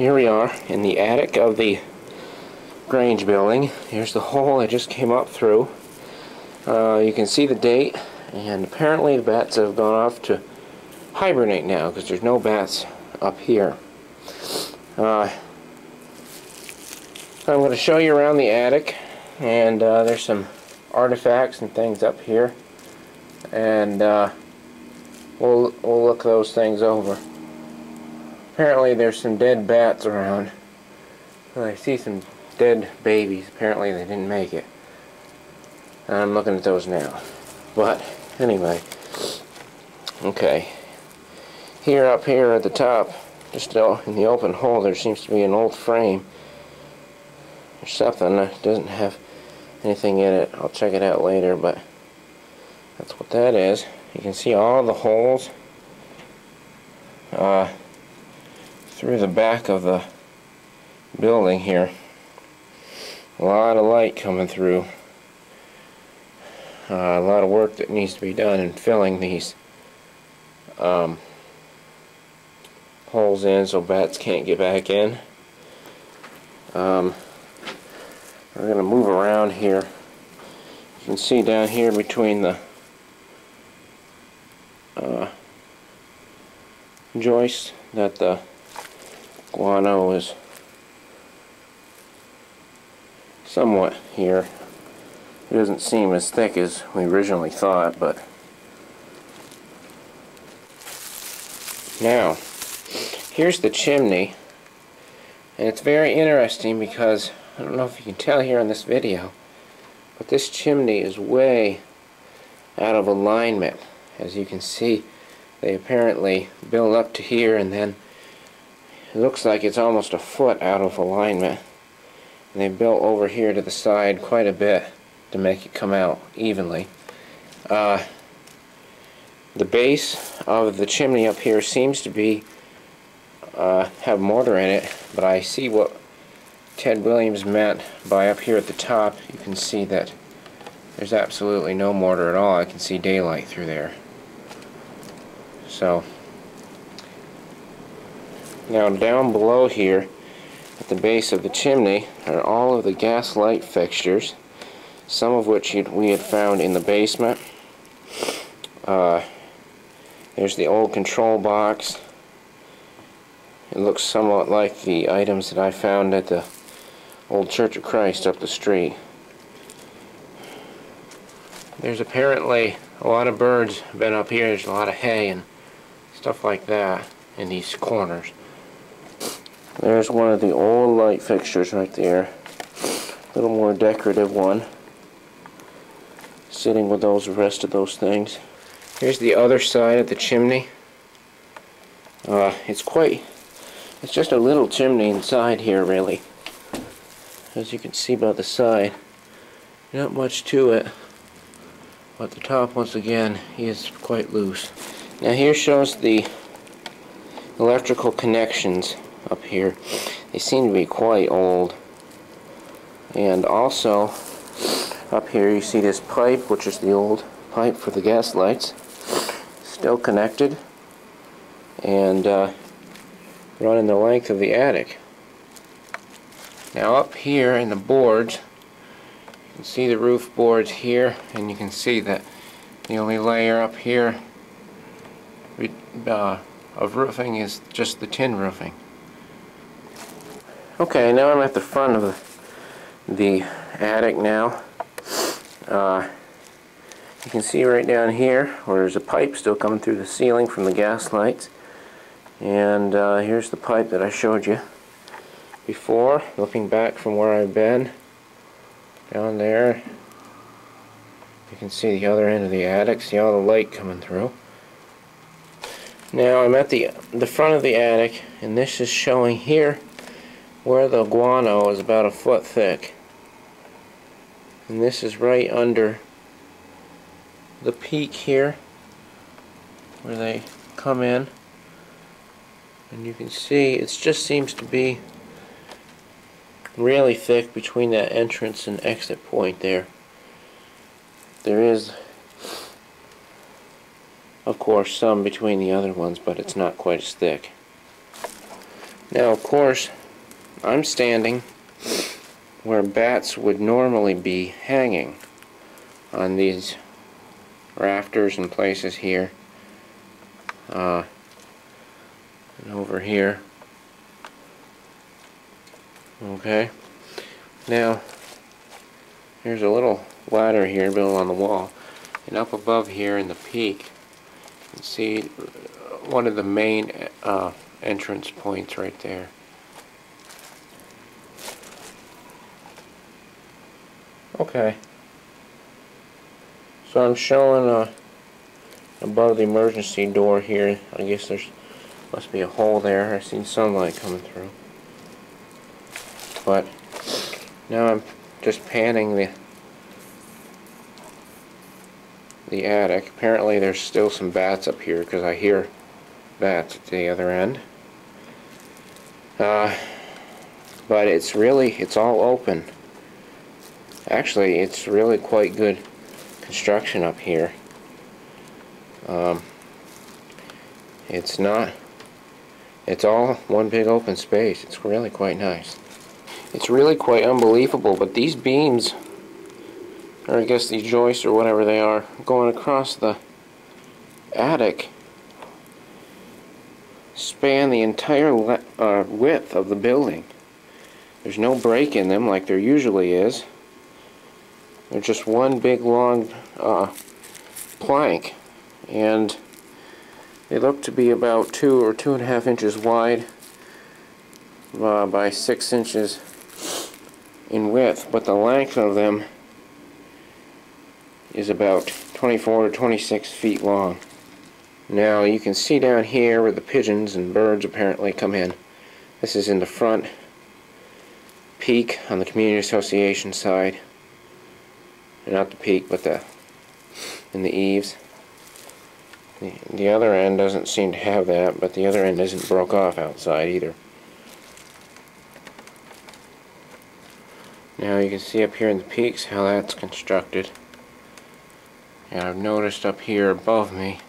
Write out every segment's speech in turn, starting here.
here we are in the attic of the Grange building. Here's the hole I just came up through. Uh, you can see the date, and apparently the bats have gone off to hibernate now because there's no bats up here. Uh, I'm going to show you around the attic, and uh, there's some artifacts and things up here, and uh, we'll we'll look those things over. Apparently, there's some dead bats around. I see some dead babies. Apparently, they didn't make it. I'm looking at those now. But anyway, okay. Here, up here at the top, just in the open hole, there seems to be an old frame or something that doesn't have anything in it. I'll check it out later, but that's what that is. You can see all the holes uh, through the back of the building here. A lot of light coming through. Uh, a lot of work that needs to be done in filling these um, holes in so bats can't get back in. Um, we're going to move around here. You can see down here between the uh, joist that the guano is somewhat here. It doesn't seem as thick as we originally thought, but now here's the chimney and it's very interesting because I don't know if you can tell here in this video, but this chimney is way out of alignment. As you can see, they apparently build up to here and then it looks like it's almost a foot out of alignment. And they built over here to the side quite a bit to make it come out evenly. Uh, the base of the chimney up here seems to be uh, have mortar in it, but I see what Ted Williams meant by up here at the top, you can see that there's absolutely no mortar at all. I can see daylight through there. So, now down below here, at the base of the chimney, are all of the gas light fixtures, some of which we had found in the basement. Uh, there's the old control box. It looks somewhat like the items that I found at the Old Church of Christ up the street. There's apparently a lot of birds been up here. There's a lot of hay and stuff like that in these corners. There's one of the old light fixtures right there. A little more decorative one. Sitting with those rest of those things. Here's the other side of the chimney. Uh, it's quite, it's just a little chimney inside here really as you can see by the side not much to it but the top once again is quite loose now here shows the electrical connections up here. They seem to be quite old. And also up here you see this pipe which is the old pipe for the gas lights. Still connected. And uh, running the length of the attic. Now up here in the boards, you can see the roof boards here, and you can see that the only layer up here uh, of roofing is just the tin roofing. Okay, now I'm at the front of the, attic now. Uh, you can see right down here where there's a pipe still coming through the ceiling from the gas lights. And uh, here's the pipe that I showed you before, looking back from where I've been, down there, you can see the other end of the attic, see all the light coming through. Now I'm at the, the front of the attic, and this is showing here where the guano is about a foot thick. And this is right under the peak here, where they come in. And you can see it just seems to be really thick between that entrance and exit point there. There is, of course, some between the other ones, but it's not quite as thick. Now, of course, I'm standing where bats would normally be hanging on these rafters and places here. Uh, and over here. Okay. Now, there's a little ladder here built on the wall. And up above here in the peak, you can see one of the main uh, entrance points right there. Okay. So I'm showing uh, above the emergency door here. I guess there's must be a hole there. I've seen sunlight coming through. But now I'm just panning the the attic. Apparently there's still some bats up here because I hear bats at the other end. Uh, but it's really, it's all open. Actually, it's really quite good construction up here. Um, it's not, it's all one big open space. It's really quite nice. It's really quite unbelievable, but these beams or I guess these joists or whatever they are, going across the attic span the entire uh, width of the building. There's no break in them like there usually is. They're just one big long uh, plank and they look to be about two or two and a half inches wide uh, by six inches in width but the length of them is about 24 to 26 feet long. Now you can see down here where the pigeons and birds apparently come in. This is in the front peak on the community association side. Not the peak, but the in the eaves. The, the other end doesn't seem to have that, but the other end isn't broke off outside either. Now you can see up here in the peaks how that's constructed. And I've noticed up here above me,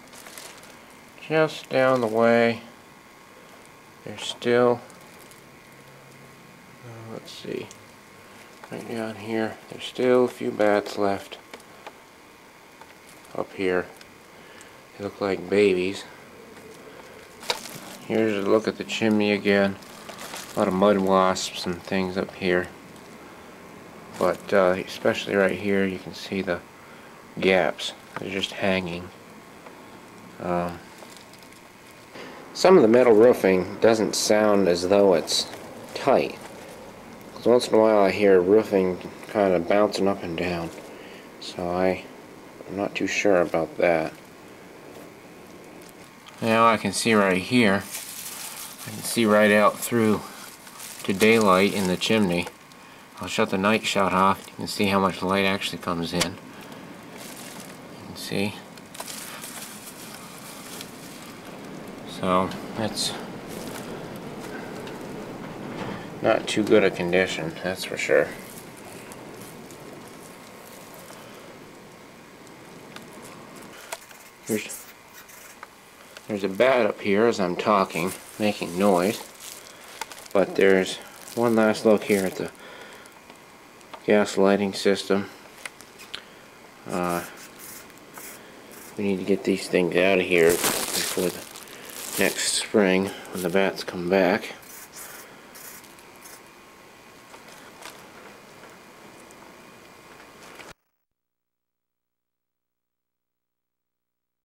just down the way, there's still, uh, let's see, right down here, there's still a few bats left up here. They look like babies. Here's a look at the chimney again. A lot of mud wasps and things up here. But uh, especially right here, you can see the gaps. They're just hanging. Um, some of the metal roofing doesn't sound as though it's tight. Because once in a while I hear roofing kind of bouncing up and down. So I, I'm not too sure about that. Now I can see right here. I can see right out through to daylight in the chimney. I'll shut the night shot off. You can see how much light actually comes in You can see so that's not too good a condition that's for sure. There's there's a bat up here as I'm talking making noise. But there's one last look here at the gas lighting system. Uh, we need to get these things out of here before the next spring when the bats come back.